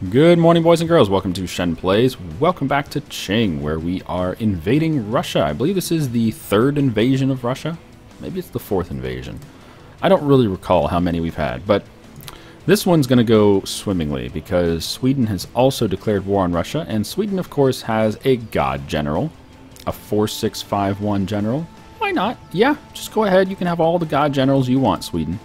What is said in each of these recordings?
Good morning, boys and girls. Welcome to Shen Plays. Welcome back to Qing, where we are invading Russia. I believe this is the third invasion of Russia. Maybe it's the fourth invasion. I don't really recall how many we've had, but this one's going to go swimmingly because Sweden has also declared war on Russia, and Sweden, of course, has a god general, a 4651 general. Why not? Yeah, just go ahead. You can have all the god generals you want, Sweden.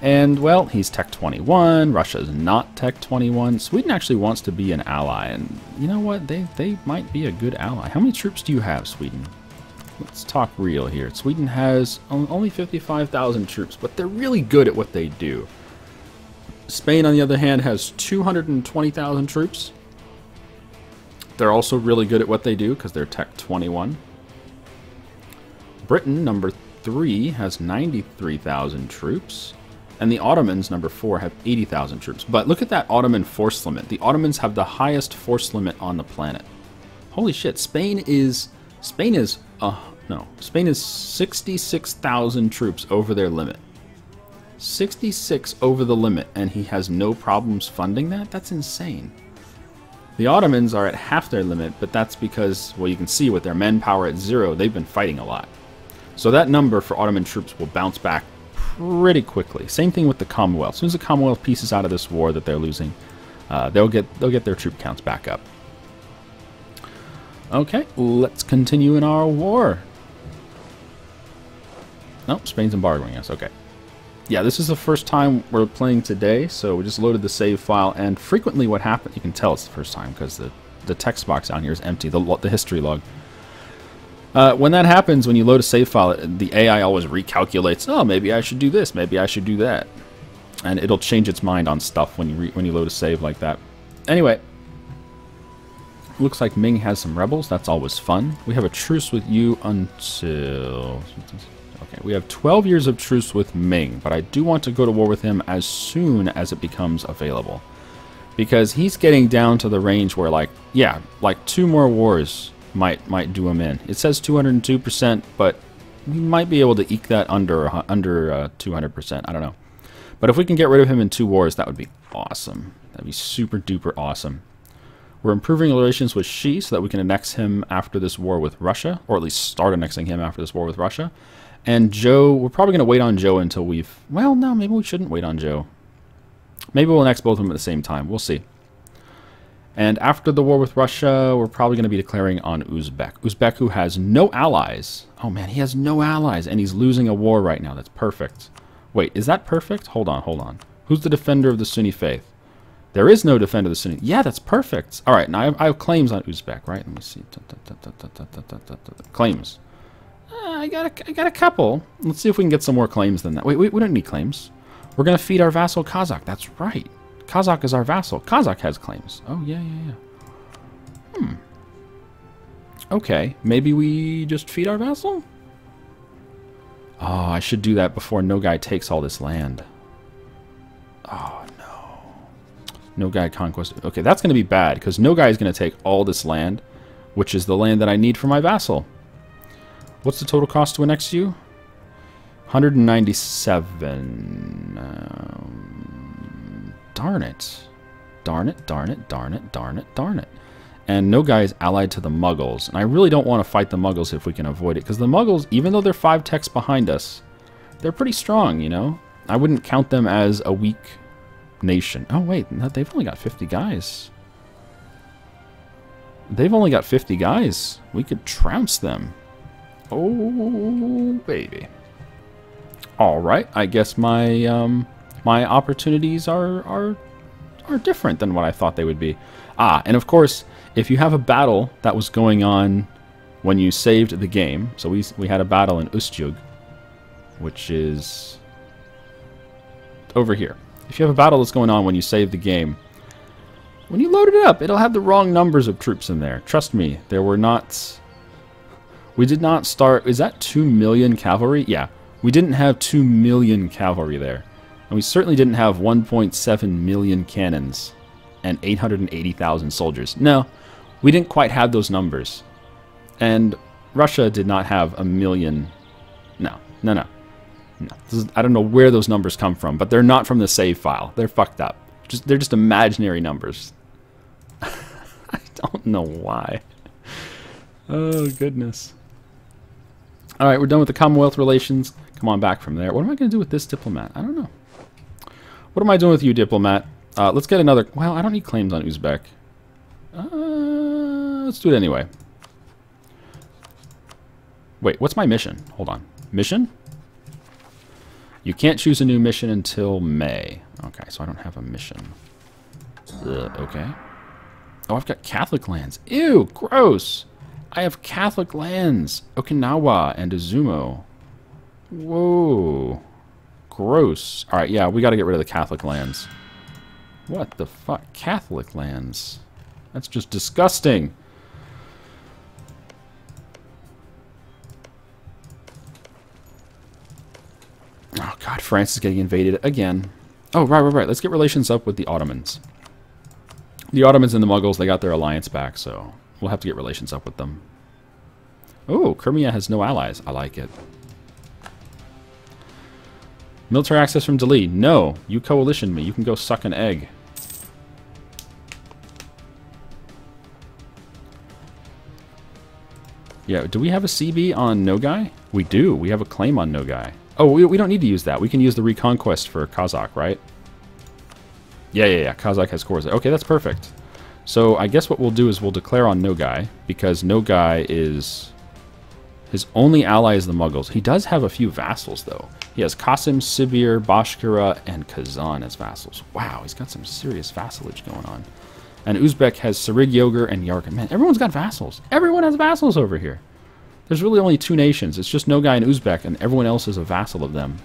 And, well, he's Tech 21. Russia's not Tech 21. Sweden actually wants to be an ally. And you know what? They, they might be a good ally. How many troops do you have, Sweden? Let's talk real here. Sweden has only 55,000 troops, but they're really good at what they do. Spain, on the other hand, has 220,000 troops. They're also really good at what they do because they're Tech 21. Britain, number 3, has 93,000 troops. And the Ottomans, number four, have 80,000 troops. But look at that Ottoman force limit. The Ottomans have the highest force limit on the planet. Holy shit, Spain is... Spain is... Uh, no. Spain is 66,000 troops over their limit. 66 over the limit, and he has no problems funding that? That's insane. The Ottomans are at half their limit, but that's because, well, you can see with their manpower at zero, they've been fighting a lot. So that number for Ottoman troops will bounce back pretty quickly. Same thing with the Commonwealth. As soon as the Commonwealth pieces out of this war that they're losing, uh, they'll get they'll get their troop counts back up. Okay, let's continue in our war. Nope, Spain's embargoing us. Okay. Yeah, this is the first time we're playing today, so we just loaded the save file, and frequently what happens, you can tell it's the first time because the, the text box down here is empty, the, the history log. Uh, when that happens, when you load a save file, the AI always recalculates. Oh, maybe I should do this. Maybe I should do that, and it'll change its mind on stuff when you when you load a save like that. Anyway, looks like Ming has some rebels. That's always fun. We have a truce with you until. Okay, we have 12 years of truce with Ming, but I do want to go to war with him as soon as it becomes available. Because he's getting down to the range where, like, yeah, like two more wars might might do him in. It says 202%, but we might be able to eke that under under uh, 200%. I don't know. But if we can get rid of him in two wars, that would be awesome. That'd be super duper awesome. We're improving relations with Xi so that we can annex him after this war with Russia, or at least start annexing him after this war with Russia. And Joe, we're probably going to wait on Joe until we've... Well, no, maybe we shouldn't wait on Joe. Maybe we'll annex both of them at the same time. We'll see. And after the war with Russia, we're probably going to be declaring on Uzbek. Uzbek, who has no allies. Oh man, he has no allies, and he's losing a war right now. That's perfect. Wait, is that perfect? Hold on, hold on. Who's the defender of the Sunni faith? There is no defender of the Sunni. Yeah, that's perfect. All right, now I have, I have claims on Uzbek, right? Let me see. Claims. I got a, I got a couple. Let's see if we can get some more claims than that. Wait, wait, we don't need claims. We're going to feed our vassal Kazakh. That's right. Kazakh is our vassal. Kazakh has claims. Oh, yeah, yeah, yeah. Hmm. Okay, maybe we just feed our vassal? Oh, I should do that before Nogai takes all this land. Oh, no. Nogai conquest. Okay, that's going to be bad, because Nogai is going to take all this land, which is the land that I need for my vassal. What's the total cost to annex you? 197. Um, Darn it. Darn it, darn it, darn it, darn it, darn it. And Nogai is allied to the Mughals. And I really don't want to fight the Mughals if we can avoid it. Because the Mughals, even though they're five techs behind us, they're pretty strong, you know? I wouldn't count them as a weak nation. Oh, wait. They've only got 50 guys. They've only got 50 guys. We could trounce them. Oh, baby. All right. I guess my um, my opportunities are, are, are different than what I thought they would be. Ah, and of course, if you have a battle that was going on when you saved the game, so we, we had a battle in Ustjug, which is over here. If you have a battle that's going on when you save the game, when you load it up, it'll have the wrong numbers of troops in there. Trust me, there were not... We did not start... Is that 2 million cavalry? Yeah, we didn't have 2 million cavalry there. And we certainly didn't have 1.7 million cannons and 880,000 soldiers. No, we didn't quite have those numbers. And Russia did not have a million. No, no, no. no. Is, I don't know where those numbers come from, but they're not from the save file. They're fucked up. Just They're just imaginary numbers. I don't know why. Oh, goodness. All right, we're done with the Commonwealth relations. Come on back from there. What am I going to do with this diplomat? I don't know. What am I doing with you, diplomat? Uh, let's get another... Well, I don't need claims on Uzbek. Uh, let's do it anyway. Wait, what's my mission? Hold on. Mission? You can't choose a new mission until May. Okay, so I don't have a mission. Ugh, okay. Oh, I've got Catholic lands. Ew, gross. I have Catholic lands. Okinawa and Izumo. Whoa. Gross. Alright, yeah, we gotta get rid of the Catholic lands. What the fuck? Catholic lands? That's just disgusting. Oh god, France is getting invaded again. Oh, right, right, right. Let's get relations up with the Ottomans. The Ottomans and the Mughals, they got their alliance back, so we'll have to get relations up with them. Oh, Crimea has no allies. I like it. Military access from Delhi. No, you coalition me. You can go suck an egg. Yeah, do we have a CB on Nogai? We do. We have a claim on Nogai. Oh, we, we don't need to use that. We can use the Reconquest for Kazakh, right? Yeah, yeah, yeah. Kazakh has cores. Okay, that's perfect. So I guess what we'll do is we'll declare on Nogai, because Nogai is... His only ally is the Mughals. He does have a few vassals, though. He has Qasim, Sibir, Bashkira, and Kazan as vassals. Wow, he's got some serious vassalage going on. And Uzbek has Sarig Yogur and Yarkhan. Man, everyone's got vassals. Everyone has vassals over here. There's really only two nations. It's just Nogai and Uzbek, and everyone else is a vassal of them.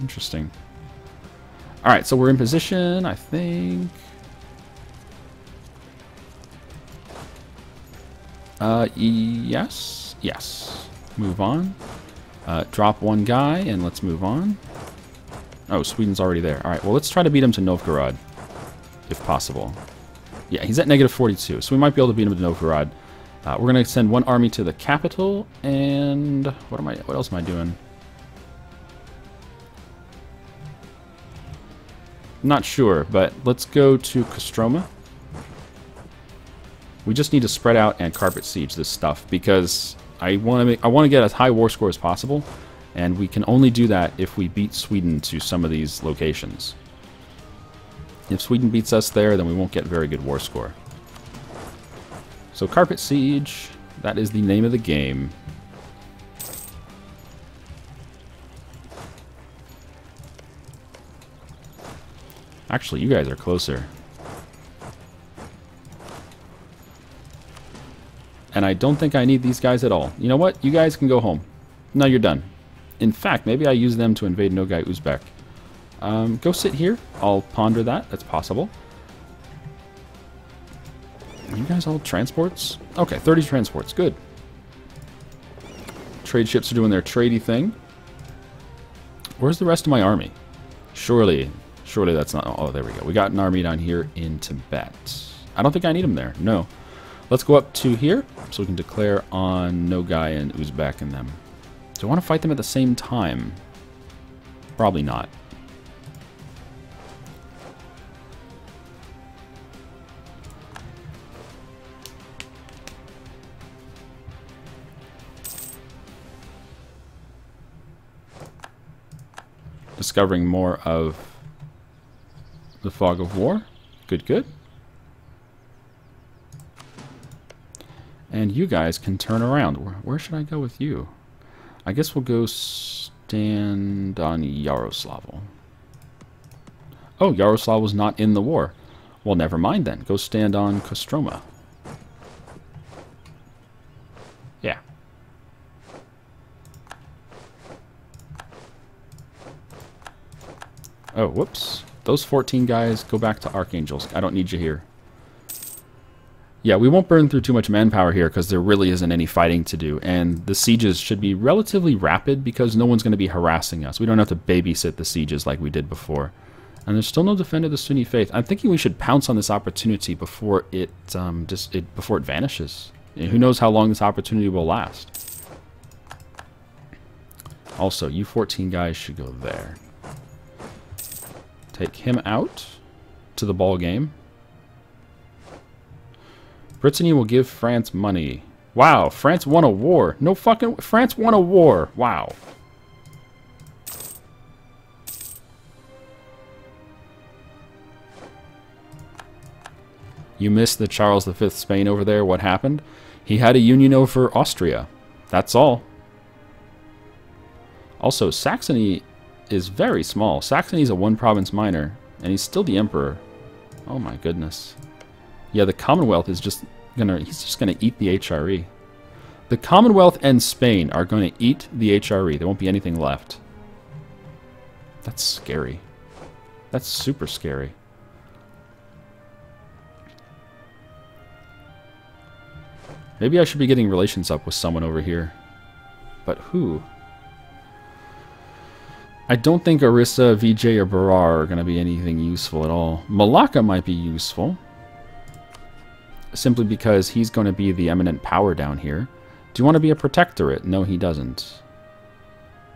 Interesting. Alright, so we're in position, I think. Uh, yes. Yes. Move on. Uh, drop one guy, and let's move on. Oh, Sweden's already there. Alright, well, let's try to beat him to Novgorod, if possible. Yeah, he's at negative 42, so we might be able to beat him to Novgorod. Uh, we're going to send one army to the capital, and what am I? What else am I doing? Not sure, but let's go to Kostroma. We just need to spread out and carpet siege this stuff because I want to I want to get as high war score as possible, and we can only do that if we beat Sweden to some of these locations. If Sweden beats us there, then we won't get very good war score. So Carpet Siege, that is the name of the game. Actually, you guys are closer. And I don't think I need these guys at all. You know what? You guys can go home. Now you're done. In fact, maybe I use them to invade Nogai Uzbek. Um, go sit here. I'll ponder that. That's possible. You guys all transports? Okay, 30 transports. Good. Trade ships are doing their tradey thing. Where's the rest of my army? Surely, surely that's not... Oh, there we go. We got an army down here in Tibet. I don't think I need them there. No. Let's go up to here so we can declare on Nogai and Uzbek and them. Do I want to fight them at the same time? Probably not. discovering more of the fog of war. Good, good. And you guys can turn around. Where, where, should I go with you? I guess we'll go stand on Yaroslavl. Oh, Yaroslav was not in the war. Well, never mind then. Go stand on Kostroma. Yeah. Oh, whoops. Those 14 guys, go back to Archangels. I don't need you here. Yeah, we won't burn through too much manpower here because there really isn't any fighting to do. And the sieges should be relatively rapid because no one's going to be harassing us. We don't have to babysit the sieges like we did before. And there's still no defender of the Sunni faith. I'm thinking we should pounce on this opportunity before it, um, just it before it vanishes. Who knows how long this opportunity will last. Also, you 14 guys should go there. Take him out. to the ball game. Brittany will give France money. Wow, France won a war. No fucking... France won a war. Wow. You missed the Charles V Spain over there. What happened? He had a union over Austria. That's all. Also, Saxony is very small. Saxony is a one-province minor, and he's still the emperor. Oh my goodness. Yeah, the Commonwealth is just gonna, he's just gonna eat the HRE. The Commonwealth and Spain are gonna eat the HRE. There won't be anything left. That's scary. That's super scary. Maybe I should be getting relations up with someone over here. But who? I don't think Orissa, Vijay, or Berar are going to be anything useful at all. Malacca might be useful. Simply because he's going to be the eminent power down here. Do you want to be a protectorate? No, he doesn't.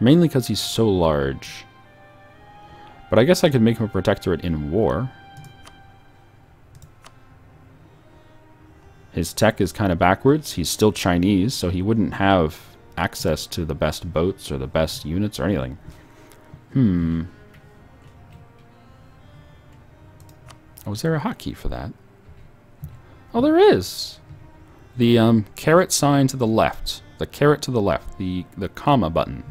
Mainly because he's so large. But I guess I could make him a protectorate in war. His tech is kind of backwards. He's still Chinese, so he wouldn't have access to the best boats or the best units or anything. Hmm. Oh, is there a hotkey for that? Oh, there is. The um, caret sign to the left. The carrot to the left. The, the comma button.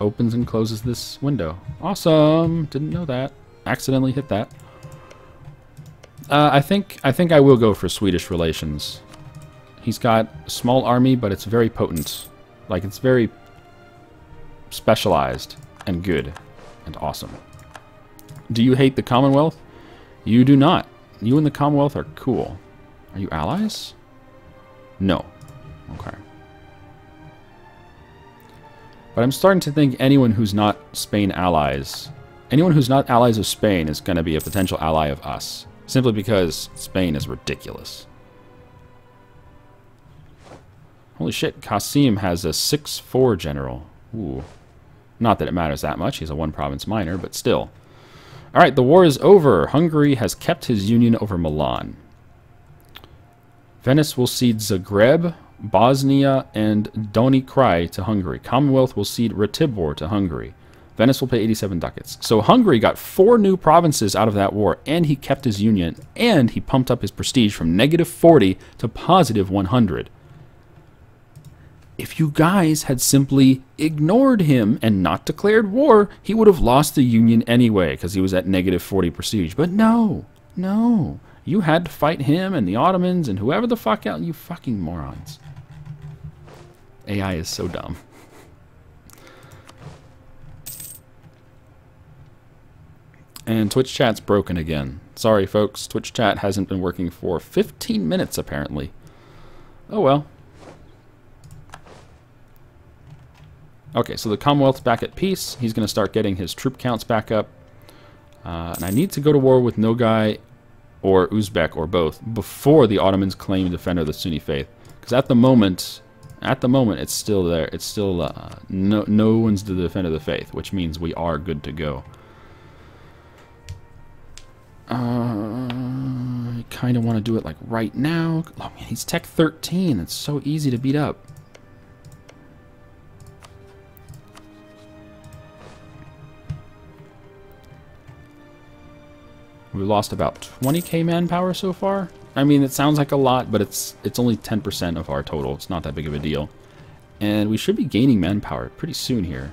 Opens and closes this window. Awesome. Didn't know that. Accidentally hit that. Uh, I think I think I will go for Swedish relations. He's got a small army, but it's very potent. Like, it's very specialized and good and awesome. Do you hate the Commonwealth? You do not. You and the Commonwealth are cool. Are you allies? No. Okay. But I'm starting to think anyone who's not Spain allies, anyone who's not allies of Spain is going to be a potential ally of us. Simply because Spain is ridiculous. Holy shit, Qasim has a 6-4 general. Ooh. Not that it matters that much, he's a one-province minor, but still. Alright, the war is over. Hungary has kept his union over Milan. Venice will cede Zagreb, Bosnia, and Donji Kraj to Hungary. Commonwealth will cede Ratibor to Hungary. Venice will pay 87 ducats. So Hungary got four new provinces out of that war, and he kept his union, and he pumped up his prestige from negative 40 to positive 100. If you guys had simply ignored him and not declared war, he would have lost the Union anyway, because he was at negative 40 prestige. But no, no. You had to fight him and the Ottomans and whoever the fuck else. You fucking morons. AI is so dumb. And Twitch chat's broken again. Sorry, folks. Twitch chat hasn't been working for 15 minutes, apparently. Oh well. Okay, so the Commonwealth's back at peace. He's going to start getting his troop counts back up. Uh, and I need to go to war with Nogai or Uzbek or both before the Ottomans claim defender of the Sunni faith. Because at the moment, at the moment, it's still there. It's still uh, no no one's the defender of the faith, which means we are good to go. Uh, I kind of want to do it like right now. Oh man, he's Tech 13. It's so easy to beat up. We lost about 20k manpower so far. I mean, it sounds like a lot, but it's it's only 10% of our total. It's not that big of a deal. And we should be gaining manpower pretty soon here.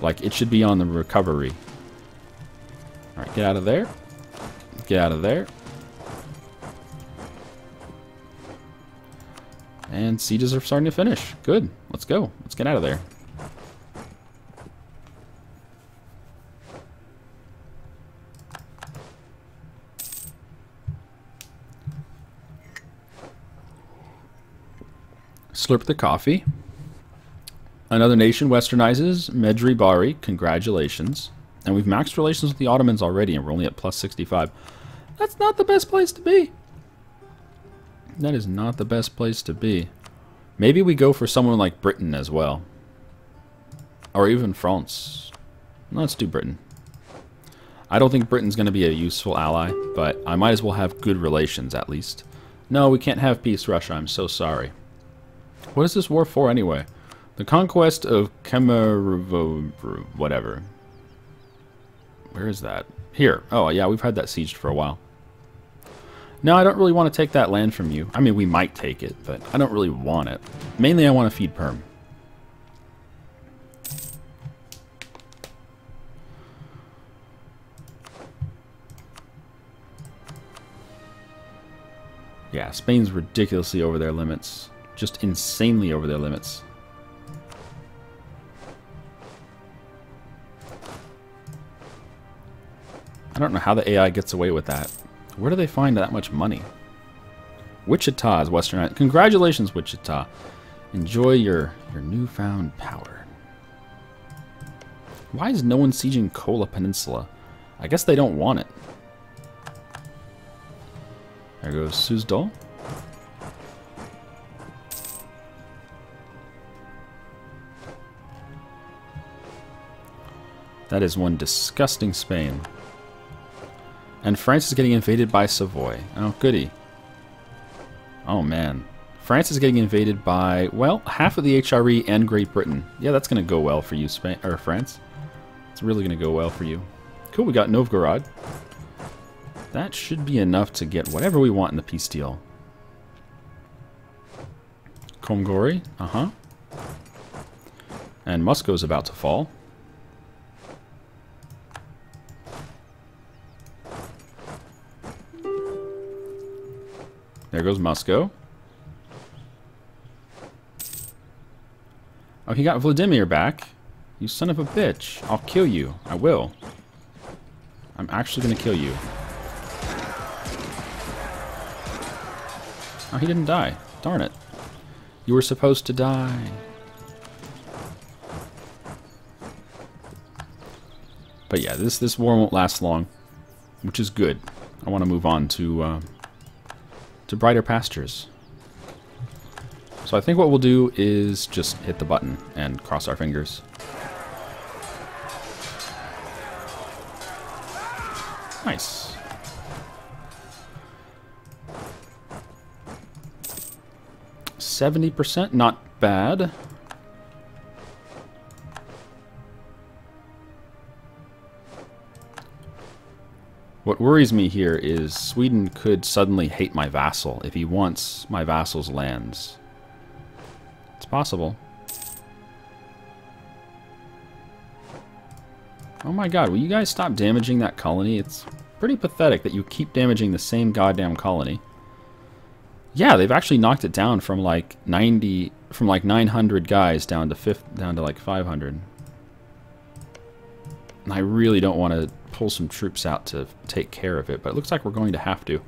Like, it should be on the recovery. Alright, get out of there. Get out of there. And sieges are starting to finish. Good. Let's go. Let's get out of there. Slurp the coffee. Another nation westernizes. Medri Bahri. Congratulations. And we've maxed relations with the Ottomans already, and we're only at plus 65. That's not the best place to be. That is not the best place to be. Maybe we go for someone like Britain as well. Or even France. Let's do Britain. I don't think Britain's going to be a useful ally, but I might as well have good relations at least. No, we can't have peace, Russia. I'm so sorry. What is this war for anyway? The conquest of Kemerovo... whatever. Where is that? Here. Oh, yeah, we've had that sieged for a while. No, I don't really want to take that land from you. I mean, we might take it, but I don't really want it. Mainly, I want to feed Perm. Yeah, Spain's ridiculously over their limits. Just insanely over their limits. I don't know how the AI gets away with that. Where do they find that much money? Wichita is Western. Congratulations, Wichita. Enjoy your, your newfound power. Why is no one sieging Kola Peninsula? I guess they don't want it. There goes Suzdal. That is one disgusting Spain. And France is getting invaded by Savoy. Oh, goody. Oh, man. France is getting invaded by, well, half of the HRE and Great Britain. Yeah, that's going to go well for you, Spain or France. It's really going to go well for you. Cool, we got Novgorod. That should be enough to get whatever we want in the peace deal. Komgori, uh-huh. And Moscow's about to fall. There goes Moscow. Oh, he got Vladimir back. You son of a bitch. I'll kill you. I will. I'm actually going to kill you. Oh, he didn't die. Darn it. You were supposed to die. But yeah, this, this war won't last long, which is good. I want to move on to, uh, to brighter pastures. So I think what we'll do is just hit the button and cross our fingers. Nice. 70%, not bad. What worries me here is Sweden could suddenly hate my vassal if he wants my vassal's lands. It's possible. Oh my god, will you guys stop damaging that colony? It's pretty pathetic that you keep damaging the same goddamn colony. Yeah, they've actually knocked it down from like 90, from like 900 guys down to fifth, down to like 500. And I really don't want to pull some troops out to take care of it, but it looks like we're going to have to.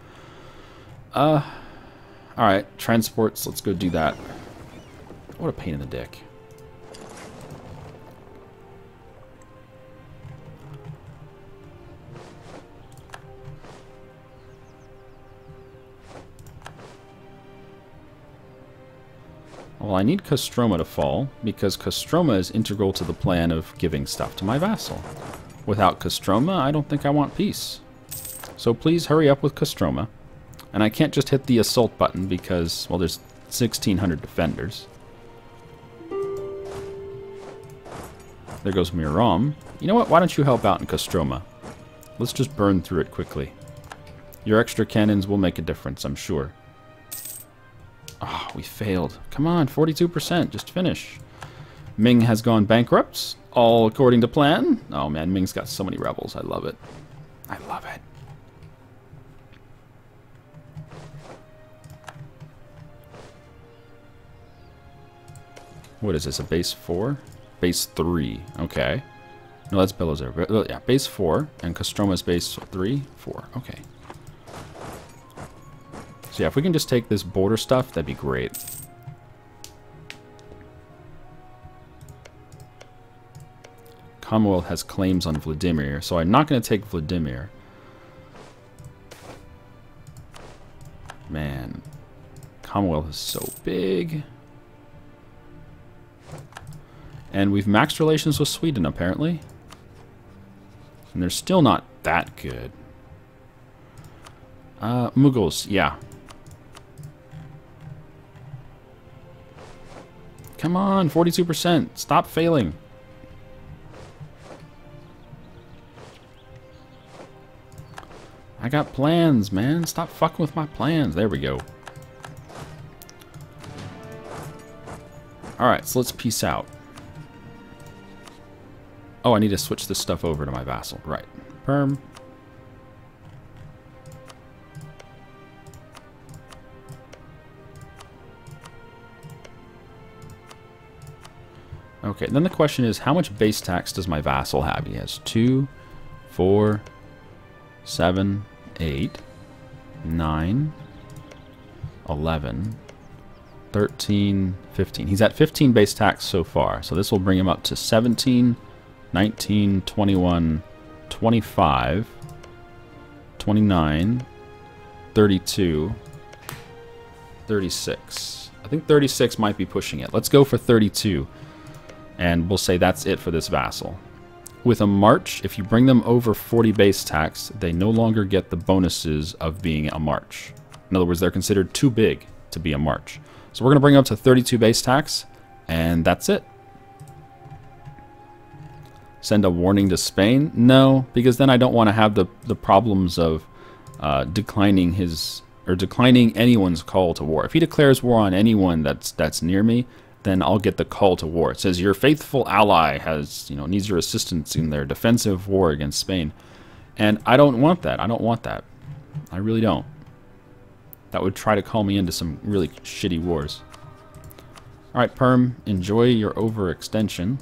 Uh, all right, transports. Let's go do that. What a pain in the dick. Well, I need Kostroma to fall, because Kostroma is integral to the plan of giving stuff to my vassal. Without Kostroma, I don't think I want peace. So please hurry up with Kostroma. And I can't just hit the assault button because, well, there's 1,600 defenders. There goes Miram. You know what? Why don't you help out in Kostroma? Let's just burn through it quickly. Your extra cannons will make a difference, I'm sure. We failed. Come on, 42%. Just finish. Ming has gone bankrupt, all according to plan. Oh man, Ming's got so many rebels. I love it. I love it. What is this, a base 4? Base 3, okay. No, that's Belozer. Yeah, base 4, and Kostroma's base 3, 4, okay. So yeah, if we can just take this border stuff, that'd be great. Commonwealth has claims on Vladimir, so I'm not going to take Vladimir. Man, Commonwealth is so big. And we've maxed relations with Sweden, apparently. And they're still not that good. Uh, Mughals, yeah. Come on, 42%. Stop failing. I got plans, man. Stop fucking with my plans. There we go. Alright, so let's peace out. Oh, I need to switch this stuff over to my vassal. Right. Perm. Okay, then the question is, how much base tax does my vassal have? He has two, four, seven, 8, 9, 11, 13, 15. He's at 15 base tax so far. So this will bring him up to 17, 19, 21, 25, 29, 32, 36. I think 36 might be pushing it. Let's go for 32. And we'll say that's it for this vassal. With a march, if you bring them over 40 base tax, they no longer get the bonuses of being a march. In other words, they're considered too big to be a march. So we're going to bring up to 32 base tax, and that's it. Send a warning to Spain? No, because then I don't want to have the, the problems of uh, declining his or declining anyone's call to war. If he declares war on anyone that's that's near me, then I'll get the call to war. It says your faithful ally has, you know, needs your assistance in their defensive war against Spain. And I don't want that. I don't want that. I really don't. That would try to call me into some really shitty wars. Alright, Perm, enjoy your overextension.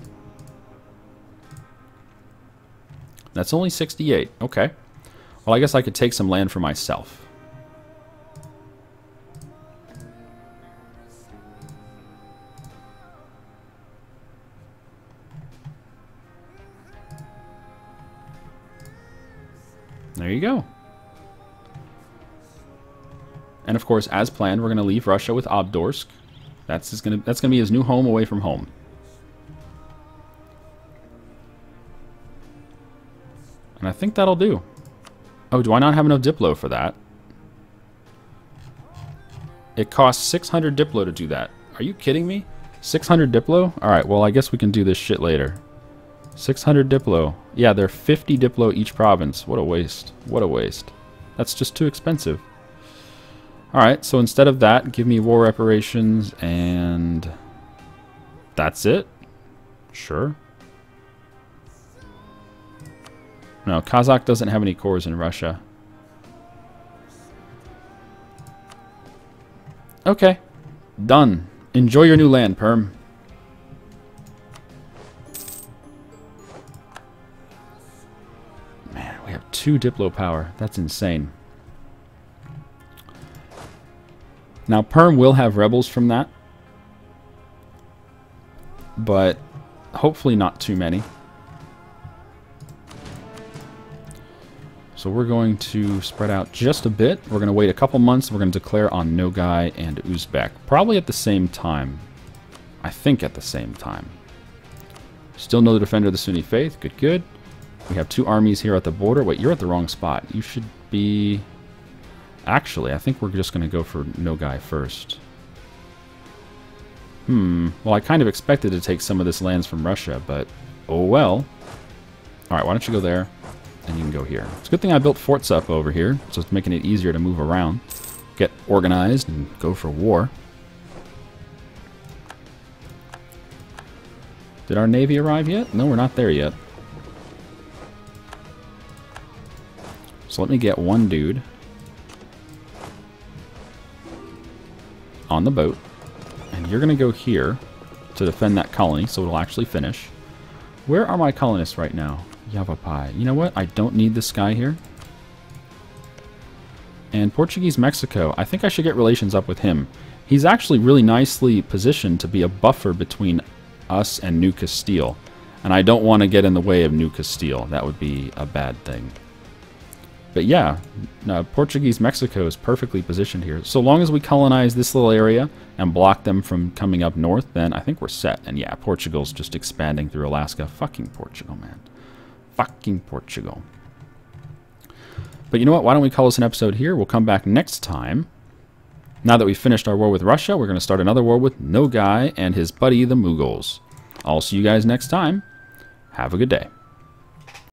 That's only 68. Okay. Well, I guess I could take some land for myself. There you go. And of course, as planned, we're going to leave Russia with Obdorsk. That's going to that's going to be his new home away from home. And I think that'll do. Oh, do I not have enough Diplo for that? It costs 600 Diplo to do that. Are you kidding me? 600 Diplo? Alright, well I guess we can do this shit later. 600 Diplo. Yeah, they're 50 Diplo each province. What a waste. What a waste. That's just too expensive. Alright, so instead of that, give me war reparations and... That's it? Sure. No, Kazakh doesn't have any cores in Russia. Okay. Done. Enjoy your new land, Perm. Two Diplo power. That's insane. Now, Perm will have rebels from that. But hopefully not too many. So we're going to spread out just a bit. We're going to wait a couple months. We're going to declare on Nogai and Uzbek. Probably at the same time. I think at the same time. Still no defender of the Sunni faith. Good, good. We have two armies here at the border. Wait, you're at the wrong spot. You should be... Actually, I think we're just going to go for Nogai first. Hmm. Well, I kind of expected to take some of this lands from Russia, but oh well. Alright, why don't you go there, and you can go here. It's a good thing I built forts up over here, so it's making it easier to move around, get organized, and go for war. Did our navy arrive yet? No, we're not there yet. Let me get one dude on the boat. And you're going to go here to defend that colony so it'll actually finish. Where are my colonists right now? Yavapai. You know what? I don't need this guy here. And Portuguese Mexico, I think I should get relations up with him. He's actually really nicely positioned to be a buffer between us and New Castile. And I don't want to get in the way of New Castile. That would be a bad thing. But yeah, uh, Portuguese Mexico is perfectly positioned here. So long as we colonize this little area and block them from coming up north, then I think we're set. And yeah, Portugal's just expanding through Alaska. Fucking Portugal, man. Fucking Portugal. But you know what? Why don't we call this an episode here? We'll come back next time. Now that we've finished our war with Russia, we're going to start another war with Nogai and his buddy, the Mughals. I'll see you guys next time. Have a good day.